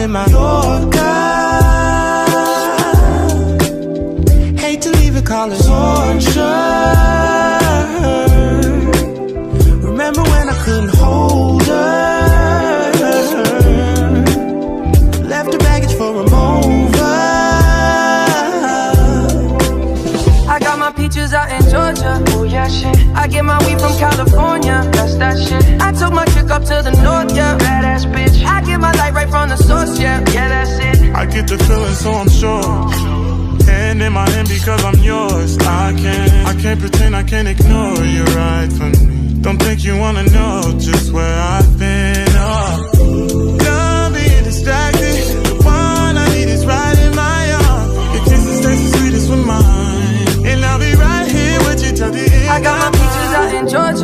I'm my Yorker. Hate to leave it, call it torture. Remember when I couldn't hold her? Left her baggage for a mover. I got my peaches out in Georgia. Oh yeah, shit. I get my weed from California. That's that shit. I took my chick up to the north, so I'm sure. Hand in my hand because I'm yours. I can't, I can't pretend, I can't ignore you right from me. Don't think you wanna know just where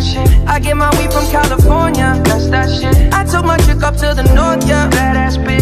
that shit. I get my weed from California, that's that shit. I took my chick up to the north, yeah, badass bitch.